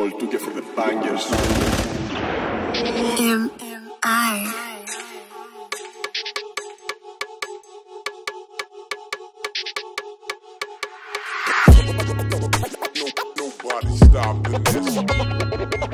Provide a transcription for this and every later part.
Gold to get for the bangers. M I. Nobody stopping this.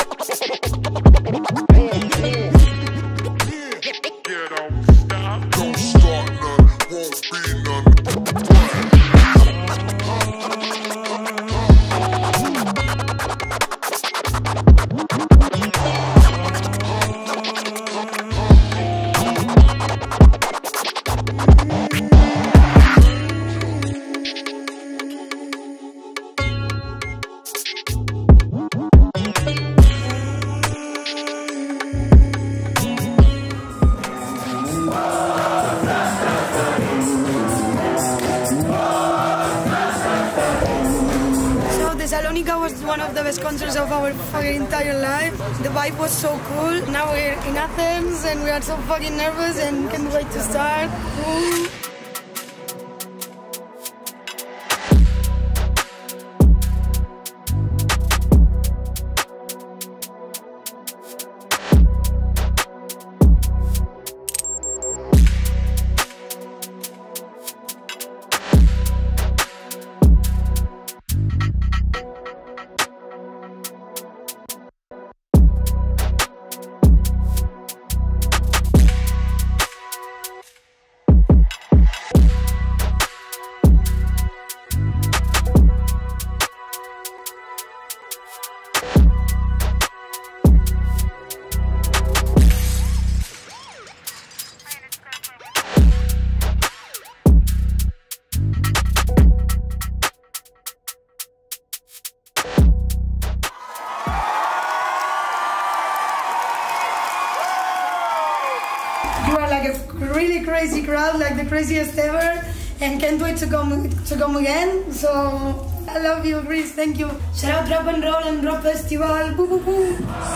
So was one of the best concerts of our fucking entire life. The vibe was so cool. Now we're in Athens and we are so fucking nervous and can't wait to start. Ooh. Are like a really crazy crowd, like the craziest ever, and can't wait to come to come again. So I love you, Greece. Thank you. Shout out Rapnroll and Drop Festival. Boo, boo, boo.